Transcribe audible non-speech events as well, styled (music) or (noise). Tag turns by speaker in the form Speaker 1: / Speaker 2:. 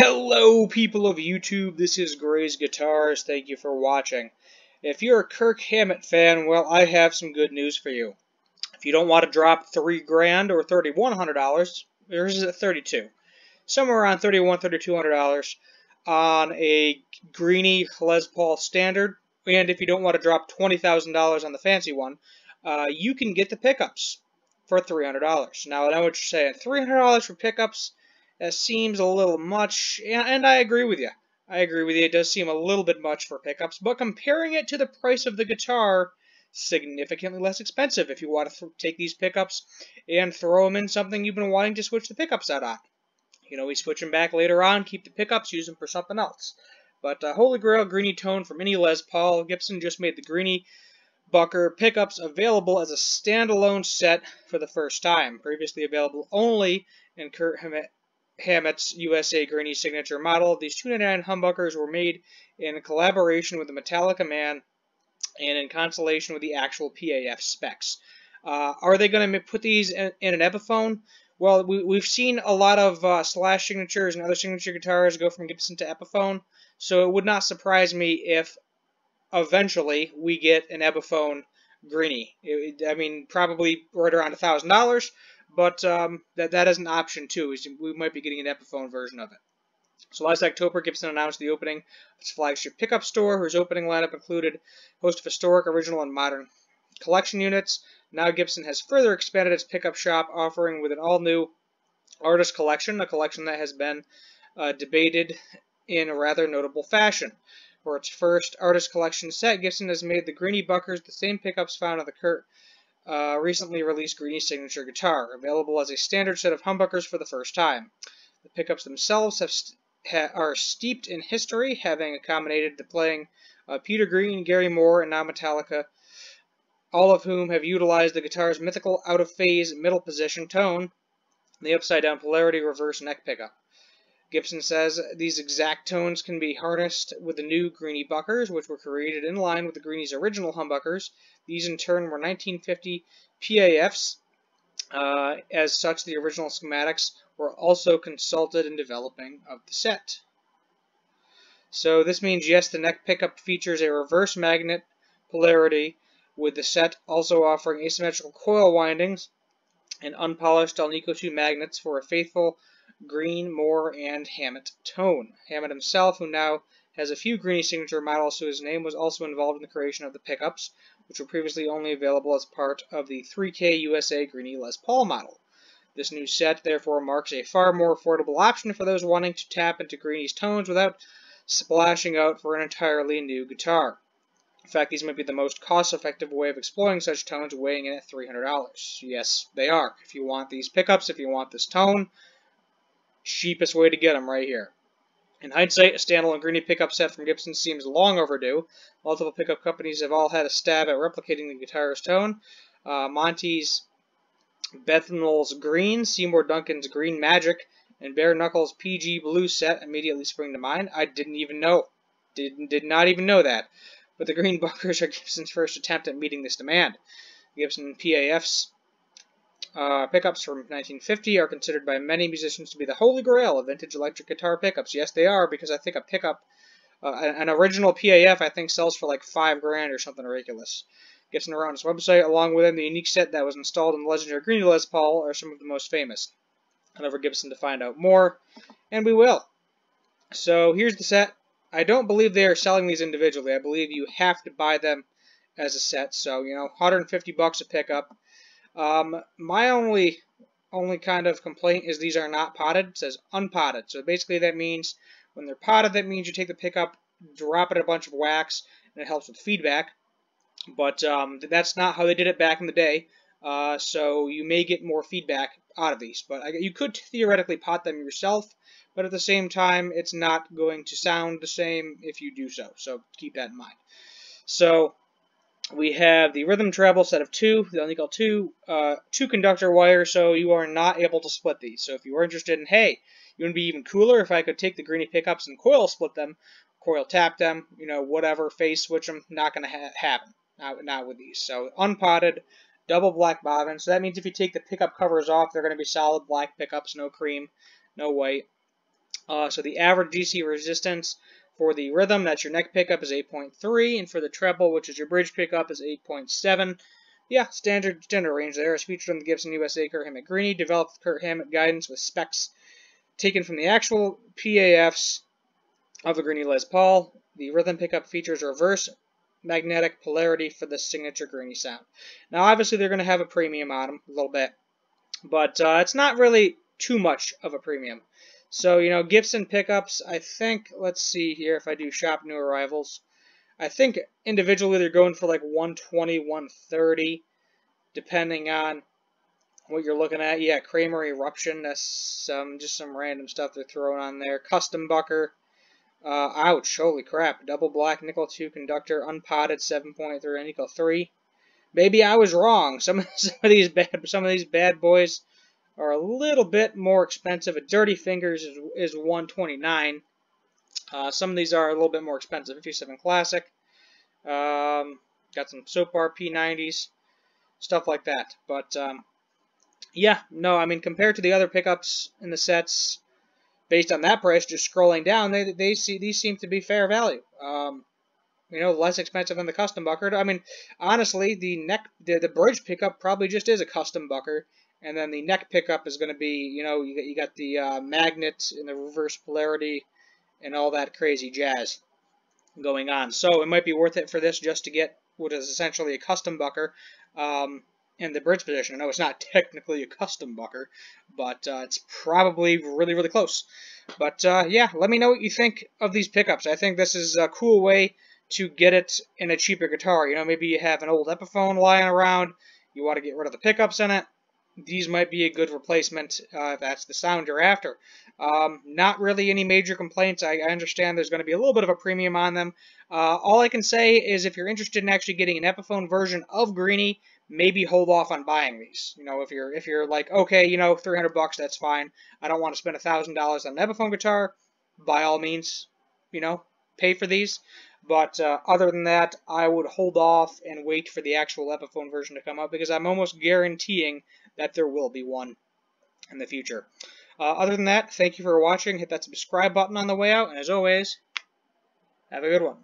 Speaker 1: Hello, people of YouTube. This is Gray's Guitars. Thank you for watching. If you're a Kirk Hammett fan, well, I have some good news for you. If you don't want to drop three grand or thirty-one hundred dollars, yours is at thirty-two, somewhere around thirty-one, thirty-two hundred dollars on a Greeny Les Paul Standard, and if you don't want to drop twenty thousand dollars on the fancy one, uh, you can get the pickups for three hundred dollars. Now, I know what you're saying. Three hundred dollars for pickups that seems a little much, and I agree with you. I agree with you. It does seem a little bit much for pickups, but comparing it to the price of the guitar, significantly less expensive if you want to take these pickups and throw them in something you've been wanting to switch the pickups out on. You know, we switch them back later on, keep the pickups, use them for something else. But uh, Holy Grail Greeny Tone from any Les Paul. Gibson just made the Greeny Bucker pickups available as a standalone set for the first time. Previously available only in Kirk Hammett's USA Greeny signature model. These 299 humbuckers were made in collaboration with the Metallica Man and in consultation with the actual PAF specs. Uh, are they going to put these in, in, an Epiphone? Well, we, have seen a lot of uh, Slash signatures and other signature guitars go from Gibson to Epiphone, so it would not surprise me if eventually we get an Epiphone Greeny. It, I mean, probably right around a $1,000, but um, that, that is an option too. We might be getting an Epiphone version of it. So last October, Gibson announced the opening of its flagship pickup store, whose opening lineup included a host of historic, original, and modern collection units. Now Gibson has further expanded its pickup shop, offering with an all-new artist collection, a collection that has been uh, debated in a rather notable fashion. For its first artist collection set, Gibson has made the Greeny Buckers the same pickups found on the Kirk uh, recently released Greeny signature guitar, available as a standard set of humbuckers for the first time. The pickups themselves st ha are steeped in history, having accommodated the playing of Peter Green, Gary Moore, and now Metallica, all of whom have utilized the guitar's mythical out-of-phase middle position tone, the upside-down polarity reverse neck pickup. Gibson says these exact tones can be harnessed with the new Greeny Buckers, which were created in line with the Greeny's original humbuckers. These in turn were 1950 PAFs. Uh, as such, the original schematics were also consulted in developing of the set. So this means, yes, the neck pickup features a reverse magnet polarity, with the set also offering asymmetrical coil windings and unpolished Alnico 2 magnets for a faithful Green, Moore, and Hammett tone. Hammett himself, who now has a few Greeny signature models to his name, was also involved in the creation of the pickups, which were previously only available as part of the 3K USA Greeny Les Paul model. This new set therefore marks a far more affordable option for those wanting to tap into Greeny's tones without splashing out for an entirely new guitar. In fact, these might be the most cost-effective way of exploring such tones, weighing in at $300. Yes, they are. If you want these pickups, if you want this tone, cheapest way to get them right here. In hindsight, a standalone Greeny pickup set from Gibson seems long overdue. Multiple pickup companies have all had a stab at replicating the guitar's tone. Uh, Monty's Bethnal's Green, Seymour Duncan's Green Magic, and Bare Knuckles PG Blue set immediately spring to mind. I didn't even know. Did, did not even know that. But the Green (laughs) Buckers are Gibson's first attempt at meeting this demand. Gibson PAF's uh, pickups from 1950 are considered by many musicians to be the holy grail of vintage electric guitar pickups. Yes, they are, because I think a pickup, uh, an original PAF, I think sells for like five grand or something ridiculous. Gibson around his website, along with him, the unique set that was installed in the legendary Greeny Les Paul are some of the most famous. Head over Gibson to find out more, and we will. So here's the set. I don't believe they are selling these individually. I believe you have to buy them as a set. So, you know, 150 bucks a pickup. Um, my only only kind of complaint is these are not potted. It says unpotted. So basically that means when they're potted, that means you take the pickup, drop it a bunch of wax, and it helps with feedback. But um, that's not how they did it back in the day. Uh, so you may get more feedback out of these. But I, you could theoretically pot them yourself, but at the same time, it's not going to sound the same if you do so. So keep that in mind. So we have the rhythm treble set of two, the Alnico two, uh, two conductor wires, so you are not able to split these. So if you are interested in, hey, it would be even cooler if I could take the Greeny pickups and coil split them, coil tap them, you know, whatever, phase switch them, not going to ha happen, not, not with these. So unpotted, double black bobbin, so that means if you take the pickup covers off, they're going to be solid black pickups, no cream, no white. Uh, so the average DC resistance for the rhythm, that's your neck pickup, is 8.3, and for the treble, which is your bridge pickup, is 8.7. Yeah, standard standard range there. It's featured on the Gibson USA Kirk Hammett Greeny, developed Kirk Hammett guidance with specs taken from the actual PAFs of the Greeny Les Paul. The rhythm pickup features reverse magnetic polarity for the signature Greeny sound. Now, obviously, they're going to have a premium on them a little bit, but uh, it's not really too much of a premium. So, you know, Gibson pickups, I think, let's see here if I do shop new arrivals. I think individually they're going for like 120, 130, depending on what you're looking at. Yeah, Kramer Eruption, that's some just some random stuff they're throwing on there. Custom Bucker, uh, ouch, holy crap. Double black nickel 2 conductor, unpotted 7.3 nickel 3. Maybe I was wrong. Some, (laughs) some of these bad some of these bad boys are a little bit more expensive. A Dirty Fingers is, is 129. Uh, some of these are a little bit more expensive. 57 Classic. Um, got some Soapbar P90s, stuff like that. But um, yeah, no, I mean compared to the other pickups in the sets, based on that price, just scrolling down, they they see these seem to be fair value. Um, you know, less expensive than the custom bucker. I mean, honestly, the neck, the, the bridge pickup probably just is a custom bucker, and then the neck pickup is going to be, you know, you got, the uh, magnet and the reverse polarity and all that crazy jazz going on. So it might be worth it for this just to get what is essentially a custom bucker. Um, in the bridge position. I know it's not (laughs) technically a custom bucker, but uh, it's probably really, really close. But uh, yeah, let me know what you think of these pickups. I think this is a cool way to get it in a cheaper guitar. You know, maybe you have an old Epiphone lying around, you want to get rid of the pickups in it. These might be a good replacement uh, if that's the sound you're after. Um, not really any major complaints. I, I understand there's going to be a little bit of a premium on them. Uh, all I can say is if you're interested in actually getting an Epiphone version of Greeny, maybe hold off on buying these. You know, if you're if you're like, okay, you know, 300 bucks, that's fine. I don't want to spend a thousand dollars on an Epiphone guitar. By all means, you know, pay for these. But uh, other than that, I would hold off and wait for the actual Epiphone version to come out because I'm almost guaranteeing that there will be one in the future. Uh, other than that, thank you for watching. Hit that subscribe button on the way out, and as always, have a good one.